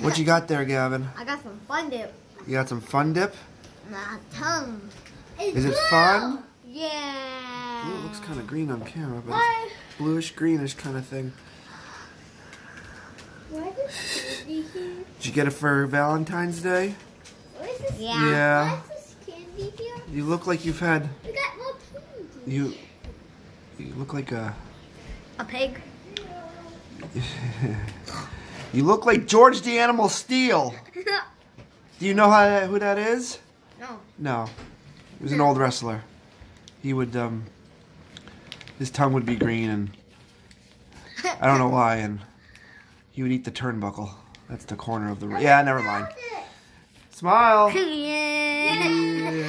What you got there, Gavin? I got some fun dip. You got some fun dip? My tongue. Is it fun? Yeah. Ooh, it looks kind of green on camera, but What? it's bluish greenish kind of thing. What is candy here? Did you get it for Valentine's Day? What is this? Yeah. Yeah. What is candy here? You look like you've had We got more candy. you. You look like a. A pig. You look like George the Animal Steele. Do you know how who that is? no. No, he was an old wrestler. He would um. His tongue would be green, and I don't know why, and he would eat the turnbuckle. That's the corner of the. Yeah, never mind. Smile. Yeah.